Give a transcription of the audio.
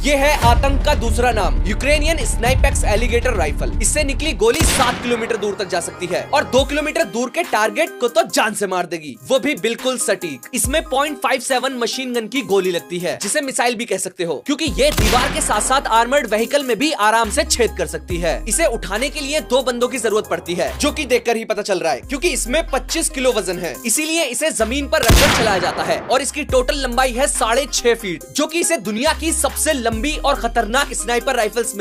ये है आतंक का दूसरा नाम यूक्रेनियन स्नाइपेक्स एलिगेटर राइफल इससे निकली गोली सात किलोमीटर दूर तक जा सकती है और दो किलोमीटर दूर के टारगेट को तो जान से मार देगी। वो भी बिल्कुल सटीक। इसमें point five seven machine gun की गोली लगती है, जिसे मिसाइल भी कह सकते हो, क्योंकि ये दीवार के साथ साथ आर्मर्ड व्हीकल में भी आराम से छेद कर सकती है। इसे उठाने के लिए दो बंदों की ज़रूरत पड़ती है, जो कि देखकर ही पता चल रहा है, क्योंकि इसमें 25 किलो वज़न है। इसीलिए इसे ज़मीन पर रखकर चलाया जाता है और इसकी टोटल लंबाई है साढ़े फीट जो की इसे दुनिया की सबसे लंबी और खतरनाक स्नाइपर राइफल्स में